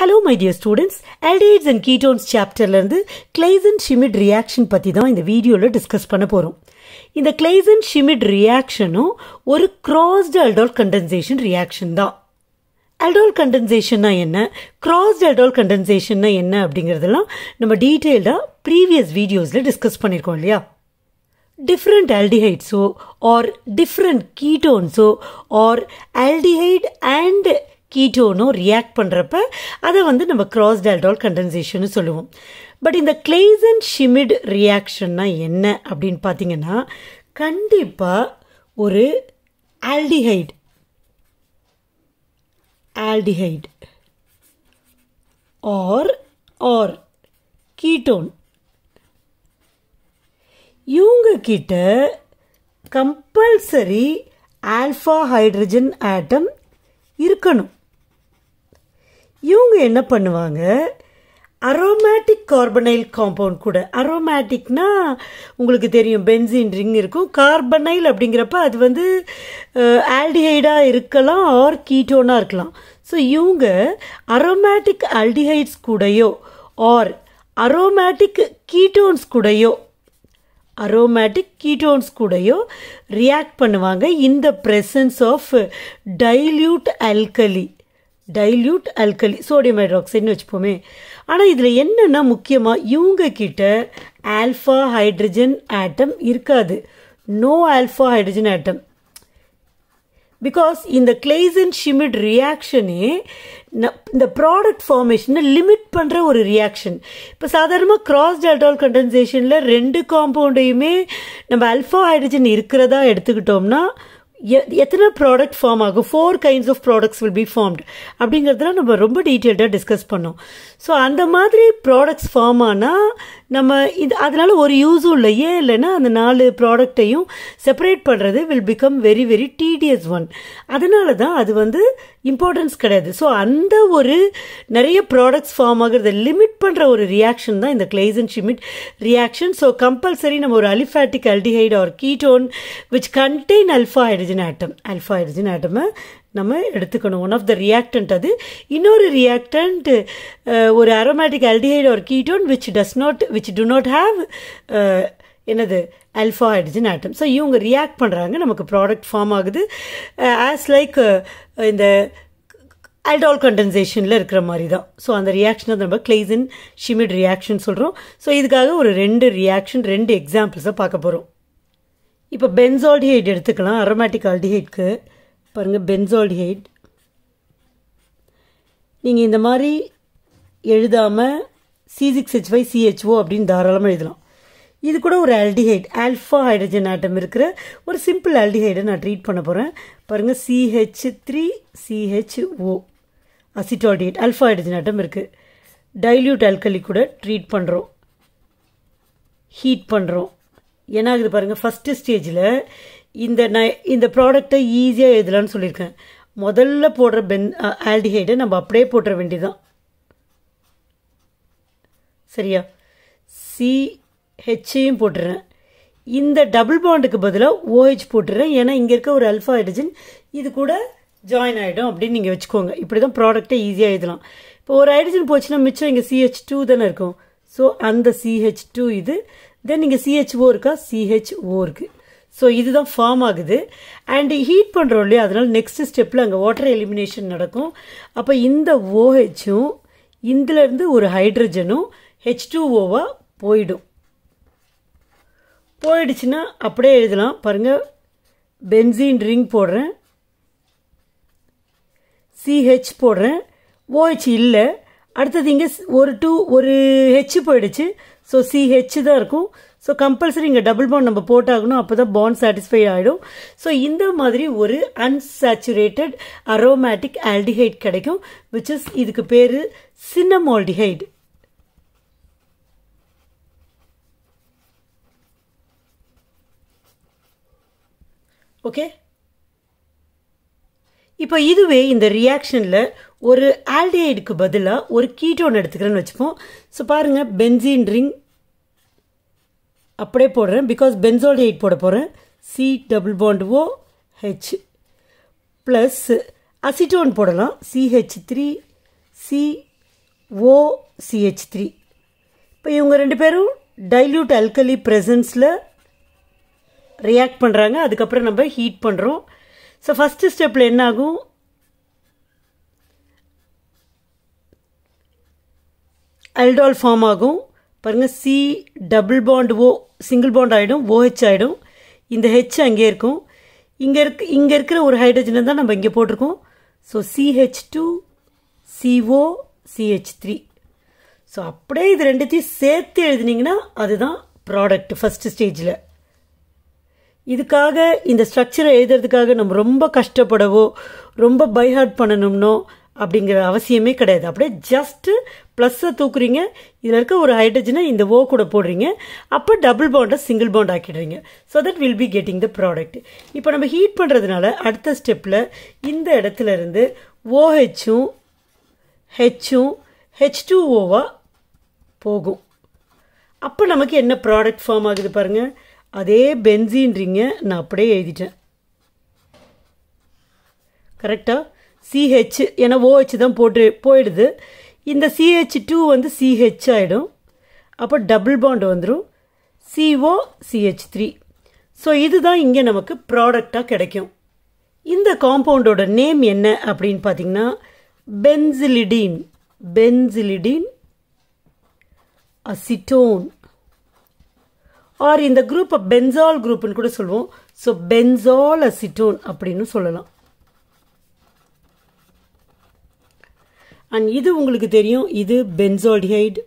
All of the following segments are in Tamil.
Hello my dear students aldehydes and ketones சாப்டர்லேருந்து Claisen Schmidt reaction பற்றி தான் இந்த வீடியோவில் டிஸ்கஸ் பண்ண போகிறோம் இந்த கிளைசன் ஷிமிட் ரியாக்ஷனும் ஒரு கிராஸ்டு அல்டோல் கண்டென்சேஷன் ரியாக்ஷன் தான். அல்டோல் கண்டென்சேஷன்னா என்ன? கிராஸ்டு அல்டோல் கண்டென்சேஷன்னா என்ன அப்படிங்கிறதெல்லாம் நம்ம டீட்டெயில்டாக ப்ரீவியஸ் வீடியோஸில் டிஸ்கஸ் பண்ணியிருக்கோம் இல்லையா? டிஃப்ரெண்ட் ஆல்டிஹைட்ஸோ ஆர் டிஃப்ரெண்ட் கீட்டோன்ஸோ ஆர் ஆல்டிஹைட் அண்ட் கீட்டோனோ ரியாக்ட் பண்ணுறப்ப அதை வந்து நம்ம கிராஸ் டால்டால் கண்டன்சேஷன் சொல்லுவோம். பட் இந்த கிளேசன் ஷிமிட் ரியாக்ஷன்னா என்ன அப்படின்னு பார்த்தீங்கன்னா கண்டிப்பாக ஒரு aldehyde. Aldehyde. Or or ketone இவங்க கிட்ட கம்பல்சரி ஆல்ஃபா ஹைட்ரஜன் ஆட்டம் இருக்கணும். இவங்க என்ன பண்ணுவாங்க? அரோமேட்டிக் கார்பனைல் காம்பவுண்ட் கூட. அரோமேட்டிக்னா உங்களுக்கு தெரியும் பென்சின் ரிங் இருக்கும். கார்பனைல் அப்படிங்கிறப்ப அது வந்து ஆல்டிஹைடாக இருக்கலாம் ஆர் கீட்டோனாக இருக்கலாம். ஸோ இவங்க அரோமேட்டிக் ஆல்டிஹைட்ஸ் கூடயோ ஆர் அரோமேட்டிக் கீட்டோன்ஸ் கூடயோ அரோமேட்டிக் கீட்டோன்ஸ் கூடயோ ரியாக்ட் பண்ணுவாங்க. இந்த presence of dilute alkali dilute alkali sodium ஹைட்ராக்சைடுன்னு வச்சுப்போமே. ஆனால் இதில் என்னென்னா முக்கியமாக இவங்க கிட்ட ஆல்ஃபா ஹைட்ரஜன் ஆட்டம் இருக்காது. No alpha hydrogen atom because இந்த கிளேசன் ஷிமிட் ரியாக்ஷனே இந்த ப்ராடக்ட் ஃபார்மேஷனை லிமிட் பண்ணுற ஒரு ரியாக்ஷன் இப்போ சாதாரணமாக கிராஸ் டெல்டால் கண்டென்சேஷனில் ரெண்டு காம்பவுண்டையுமே நம்ம அல்ஃபா ஹைட்ரஜன் இருக்கிறதா எடுத்துக்கிட்டோம்னா எத்தனை ப்ராடக்ட் ஃபார்ம் ஆகும்? Four kinds of products will be formed அப்படிங்கிறதுலாம் நம்ம ரொம்ப டீட்டெயில்டாக டிஸ்கஸ் பண்ணோம். ஸோ அந்த மாதிரி ப்ராடக்ட்ஸ் ஃபார்ம் ஆனால் நம்ம இது அதனால் ஒரு யூஸும் இல்லை ஏன் இல்லைன்னா அந்த நாலு ப்ராடக்டையும் செப்பரேட் பண்ணுறது will become very very tedious one அதனால தான் அது வந்து இம்பார்ட்டன்ஸ் கிடையாது. ஸோ அந்த ஒரு நிறைய ப்ராடக்ட்ஸ் ஃபார்ம் ஆகிறத லிமிட் பண்ணுற ஒரு ரியாக்ஷன் தான் இந்த Claisen Schmidt reaction so compulsory நம்ம ஒரு aliphatic aldehyde or ketone which contain alpha hydrogen atom alpha hydrogen ஆட்டமை நம்ம எடுத்துக்கணும். ஒன் ஆஃப் த ரியாக்டன்ட் அது. இன்னொரு ரியாக்டன்ட் ஒரு அரோமேட்டிக் அல்டிஹைட் ஒரு ketone which does not which do not have என்னது? அல்ஃபா ஹைட்ரஜன் ஆட்டம் ஸோ இவங்க ரியாக்ட் பண்ணுறாங்க நமக்கு ப்ராடக்ட் ஃபார்ம் ஆகுது. ஆஸ் லைக் இந்த அல்டால் கண்டென்சேஷனில் இருக்கிற மாதிரி தான் ஸோ அந்த ரியாக்ஷனை நம்ம கிளேசன் ஷிமிட் ரியாக்ஷன் சொல்கிறோம் ஸோ இதுக்காக ஒரு ரெண்டு ரியாக்ஷன் ரெண்டு எக்ஸாம்பிள்ஸை பார்க்க போகிறோம் இப்போ பென்சால்டிஹைட் எடுத்துக்கலாம் அரோமேட்டிக் ஆல்டிஹைட்க்கு பாருங்கள் பென்சால்டிஹைட் நீங்கள் இந்த மாதிரி எழுதாமல் C six H five CHO அப்படின்னு தாராளமாக எழுதலாம். இது கூட ஒரு ஆல்டிஹைட் ஆல்ஃபா ஹைட்ரஜன் ஆட்டம் இருக்கிற ஒரு சிம்பிள் ஆல்டிஹைடை நான் ட்ரீட் பண்ண போகிறேன் பாருங்கள் CH three CH O acetaldehyde alpha hydrogen atom இருக்குது டைல்யூட் ஆல்கலி கூட ட்ரீட் பண்ணுறோம் ஹீட் பண்ணுறோம் என்ன ஆகுது பாருங்கள் ஃபஸ்ட்டு ஸ்டேஜில் இந்த ந இந்த ப்ராடக்டை ஈஸியாக எழுதலான்னு சொல்லியிருக்கேன். முதல்ல போடுற பென் ஆல்டிஹைடை நம்ம அப்படியே போட்டுற வேண்டியதான் சரியா? சிஹெச்சையும் போட்டுறேன். இந்த டபுள் பாண்டுக்கு பதிலாக ஓஹெச் போட்டுறேன். ஏன்னா இங்கே இருக்க ஒரு அல்ஃபா ஹைட்ரஜன் இது கூட ஜாயின் ஆகிடும் அப்படின்னு நீங்கள் வச்சுக்கோங்க. இப்படி தான் ப்ராடக்டை ஈஸியாக எழுதலாம். இப்போ ஒரு ஹைட்ரஜன் போச்சுன்னா மிச்சம் இங்கே சிஹெச் டூ தானே இருக்கும். ஸோ அந்த சிஹெச் டூ இது. தென் இங்கே சிஹெச்ஓ இருக்கா? சிஹெச்ஓ இருக்குது ஸோ இதுதான் ஃபார்ம் ஆகுது. அண்டு ஹீட் பண்ணுறோம் இல்லையா? அதனால் நெக்ஸ்ட் ஸ்டெப்பில் அங்கே வாட்டர் எலிமினேஷன் நடக்கும். அப்போ இந்த ஓஹெச்சும் இதிலேருந்து ஒரு ஹைட்ரஜனும் ஹெச் டூ ஓவாக போயிடும். போயிடுச்சுன்னா அப்படியே எழுதலாம். பாருங்கள் பென்சின் ரிங் போடுறேன். சிஹெச் போடுறேன். ஓஹெச் இல்லை. அடுத்தது இங்கே ஒரு டூ ஒரு ஹெச் போயிடுச்சு. ஸோ சிஹெச் தான் இருக்கும். ஸோ கம்பல்சரி இங்கே டபுள் பாண்ட் நம்ம போட்டாகணும். அப்போ தான் பாண்ட் சாட்டிஸ்ஃபை ஆகிடும் ஸோ இந்த மாதிரி ஒரு அன்சாச்சுரேட்டட் அரோமேட்டிக் ஆல்டிஹைட் கிடைக்கும் விச் இஸ் இதுக்கு பேர் சின்னமால்டிஹைட் ஓகே இப்போ இதுவே இந்த ரியாக்ஷனில் ஒரு ஆல்டிஹைடுக்கு பதிலாக ஒரு கீட்டோன் எடுத்துக்கிறேன்னு வச்சுப்போம். ஸோ பாருங்கள் பென்சின் ரிங் அப்படியே போடுறேன். பிகாஸ் பென்சோல்டைட் போட போகிறேன் C double bond O H plus acetone போடலாம். CH three C O CH three இப்போ இவங்க ரெண்டு பேரும் டைல்யூட் அல்கலி ப்ரெசன்ஸில் ரியாக்ட் பண்ணுறாங்க அதுக்கப்புறம் நம்ம ஹீட் பண்ணுறோம் ஸோ ஃபஸ்ட்டு ஸ்டெப்பில் என்ன ஆகும் அல்டால் ஃபார்ம் ஆகும். பாருங்கள் C double bond O single bond ஆகிடும் ஓஹெச் ஆகிடும் இந்த ஹெச் அங்கே இருக்கும். இங்கே இருக்க இங்கே இருக்கிற ஒரு ஹைட்ரஜனை தான் நம்ம இங்கே போட்டிருக்கோம். So CH two CO CH three so அப்படியே இது ரெண்டுத்தையும் சேர்த்து எழுதுனீங்கன்னா அதுதான் ப்ராடக்ட் ஃபஸ்ட்டு ஸ்டேஜில் இதுக்காக இந்த ஸ்ட்ரக்சரை எழுதுறதுக்காக நம்ம ரொம்ப கஷ்டப்படவோ ரொம்ப பைஹார்ட் பண்ணணும்னோ அப்படிங்கிற அவசியமே கிடையாது. அப்படியே ஜஸ்ட்டு ப்ளஸ்ஸை தூக்குறீங்க. இதில் இருக்க ஒரு ஹைட்ரஜனை இந்த ஓ கூட போடுறீங்க. அப்போ டபுள் பாண்டை single bond ஆக்கிடுறீங்க. So that will be getting the product இப்போ நம்ம ஹீட் பண்ணுறதுனால அடுத்த ஸ்டெப்பில் இந்த இடத்துல இருந்து ஓஹெச்சும் ஹெச்சும் ஹெச் டூ ஓவாக போகும். அப்போ நமக்கு என்ன ப்ராடக்ட் ஃபார்ம் ஆகுது பாருங்கள் அதே பென்சின்றீங்க நான் அப்படியே எழுதிட்டேன். கரெக்டாக சிஹெச் ஏன்னா ஓஹெச் தான் போட்டு போயிடுது. இந்த சிஹெச் டூ வந்து சிஹெச் ஆகிடும் அப்போ டபுள் பாண்ட் வந்துடும் சிஓ சிஹெச் த்ரீ ஸோ இதுதான் இங்கே நமக்கு ப்ராடக்டாக கிடைக்கும். இந்த காம்பவுண்டோட நேம் என்ன அப்படின்னு பார்த்தீங்கன்னா பென்சிலிடீன் பென்சிலிடீன் அசிட்டோன் ஆர் இந்த குரூப்பை பென்சால் குரூப்னு கூட சொல்லுவோம். ஸோ பென்சால் அசிட்டோன் அப்படின்னு சொல்லலாம். அண்ட் இது உங்களுக்கு தெரியும். இது பென்சால்டிஹைடு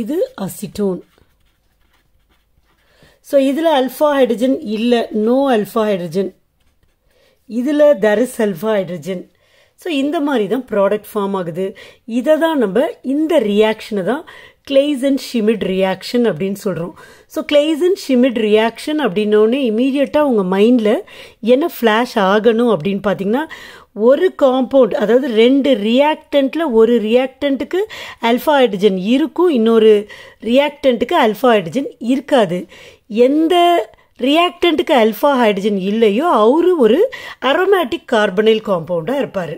இது அசிட்டோன் ஸோ இதில் அல்ஃபா ஹைட்ரஜன் இல்லை. நோ அல்ஃபா ஹைட்ரஜன் இதில் there is alpha hydrogen so இந்த மாதிரி தான் ப்ராடக்ட் ஃபார்ம் ஆகுது. இதை தான் நம்ம இந்த ரியாக்ஷனை தான் கிளெய்ஸ் அண்ட் ஷிமிட் ரியாக்ஷன் அப்படின்னு சொல்கிறோம் so Claisen and Schmidt reaction அப்படின்னோடனே இமீடியட்டாக உங்கள் மைண்டில் என்ன ஃப்ளாஷ் ஆகணும் அப்படின்னு பார்த்தீங்கன்னா ஒரு காம்பவுண்ட் அதாவது ரெண்டு ரியாக்டண்ட்டில் ஒரு ரியாக்டண்ட்டுக்கு அல்ஃபா ஹைட்ரஜன் இருக்கும் இன்னொரு ரியாக்டண்ட்டுக்கு அல்ஃபா ஹைட்ரஜன் இருக்காது. எந்த ரியாக்டண்ட்டுக்கு அல்ஃபா ஹைட்ரஜன் இல்லையோ அவரு ஒரு அரோமேட்டிக் கார்பனைல் காம்பவுண்டாக இருப்பார்.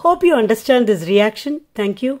Hope you understand this reaction. Thank you.